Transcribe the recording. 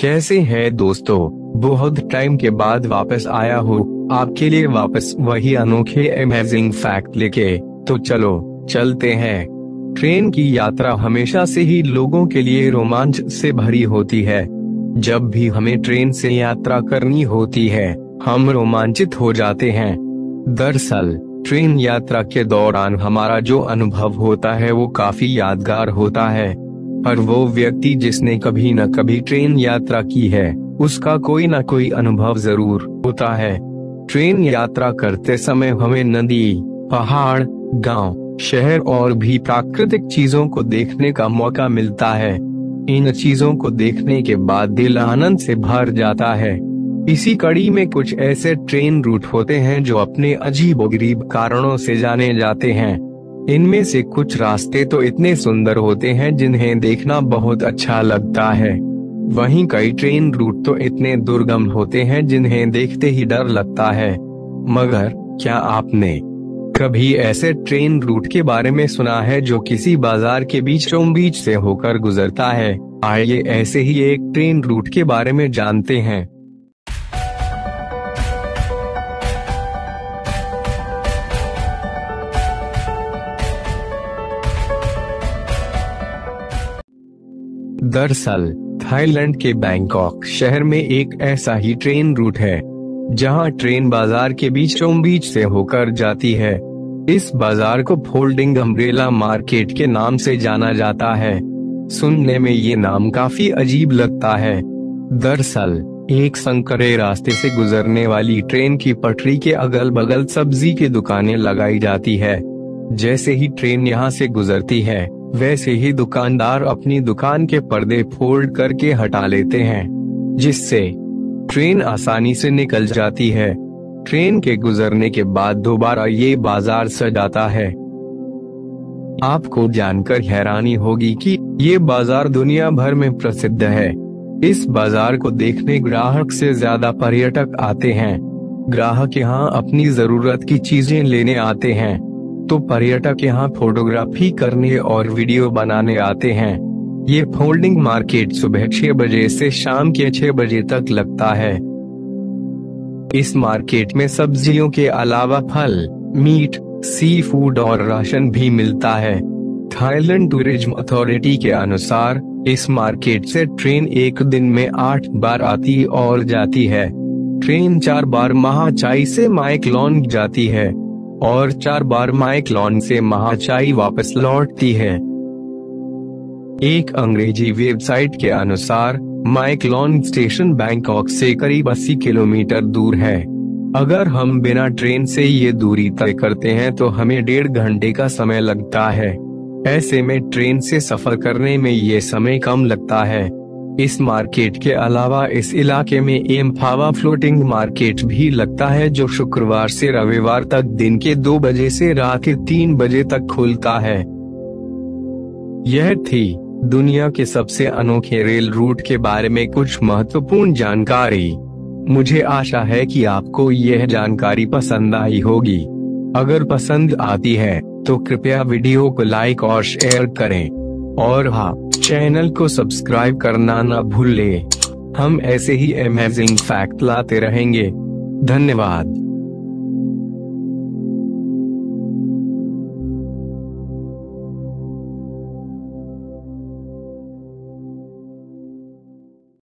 कैसे हैं दोस्तों? बहुत टाइम के बाद वापस आया हूँ। आपके लिए वापस वही अनोखे अमेजिंग फैक्ट लेके। तो चलो, चलते हैं। ट्रेन की यात्रा हमेशा से ही लोगों के लिए रोमांच से भरी होती है। जब भी हमें ट्रेन से यात्रा करनी होती है, हम रोमांचित हो जाते हैं। दरअसल, ट्रेन यात्रा के दौरान हमारा जो अनुभव होता है वो काफ़ी यादगार होता है। पर वो व्यक्ति जिसने कभी न कभी ट्रेन यात्रा की है उसका कोई न कोई अनुभव ज़रूर होता है। ट्रेन यात्रा करते समय हमें नदी पहाड़ गाँव, शहर और भी प्राकृतिक चीज़ों को देखने का मौका मिलता है। इन चीज़ों को देखने के बाद दिल आनंद से भर जाता है। इसी कड़ी में कुछ ऐसे ट्रेन रूट होते हैं जो अपने अजीब गरीब कारणों से जाने जाते हैं। इनमें से कुछ रास्ते तो इतने सुंदर होते हैं जिन्हें देखना बहुत अच्छा लगता है। वहीं कई ट्रेन रूट तो इतने दुर्गम होते हैं जिन्हें देखते ही डर लगता है। मगर, क्या आपने कभी ऐसे ट्रेन रूट के बारे में सुना है जो किसी बाज़ार के बीचों बीच से होकर गुजरता है? आइए ऐसे ही एक ट्रेन रूट के बारे में जानते हैं। दरअसल, थाईलैंड के बैंकॉक शहर में एक ऐसा ही ट्रेन रूट है, जहाँ ट्रेन बाज़ार के बीचों बीच से होकर जाती है। इस बाज़ार को फोल्डिंग अम्ब्रेला मार्केट के नाम से जाना जाता है। सुनने में ये नाम काफ़ी अजीब लगता है। दरअसल, एक संकरे रास्ते से गुजरने वाली ट्रेन की पटरी के अगल बगल सब्ज़ी की दुकानें लगाई जाती है। जैसे ही ट्रेन यहाँ से गुजरती है वैसे ही दुकानदार अपनी दुकान के पर्दे फोल्ड करके हटा लेते हैं, जिससे ट्रेन आसानी से निकल जाती है। ट्रेन के गुजरने के बाद दोबारा ये बाज़ार सजाता है। आपको जानकर हैरानी होगी कि ये बाज़ार दुनिया भर में प्रसिद्ध है। इस बाज़ार को देखने ग्राहक से ज़्यादा पर्यटक आते हैं। ग्राहक यहाँ अपनी ज़रूरत की चीज़ें लेने आते हैं। तो पर्यटक यहाँ फोटोग्राफी करने और वीडियो बनाने आते हैं। ये फोल्डिंग मार्केट सुबह छह बजे से शाम के छह बजे तक लगता है। इस मार्केट में सब्जियों के अलावा फल, मीट सी फ़ूड और राशन भी मिलता है। थाईलैंड टूरिज़्म अथॉरिटी के अनुसार, इस मार्केट से ट्रेन एक दिन में आठ बार आती और जाती है। ट्रेन चार बार महाचाई से माइकलॉन जाती है। और चार बार माइकलॉन से महाचाई वापस लौटती है। एक अंग्रेज़ी वेबसाइट के अनुसार माइकलॉन स्टेशन बैंकॉक से करीब 80 किलोमीटर दूर है। अगर हम बिना ट्रेन से ये दूरी तय करते हैं तो हमें डेढ़ घंटे का समय लगता है। ऐसे में ट्रेन से सफ़र करने में ये समय कम लगता है। इस मार्केट के अलावा इस इलाके में एम्फावा फ्लोटिंग मार्केट भी लगता है जो शुक्रवार से रविवार तक दिन के दो बजे से रात के तीन बजे तक खुलता है। यह थी दुनिया के सबसे अनोखे रेल रूट के बारे में कुछ महत्वपूर्ण जानकारी। मुझे आशा है कि आपको यह जानकारी पसंद आई होगी। अगर पसंद आती है तो कृपया वीडियो को लाइक और शेयर करें। और हाँ चैनल को सब्सक्राइब करना न भूलें। हम ऐसे ही अमेजिंग फैक्ट लाते रहेंगे। धन्यवाद।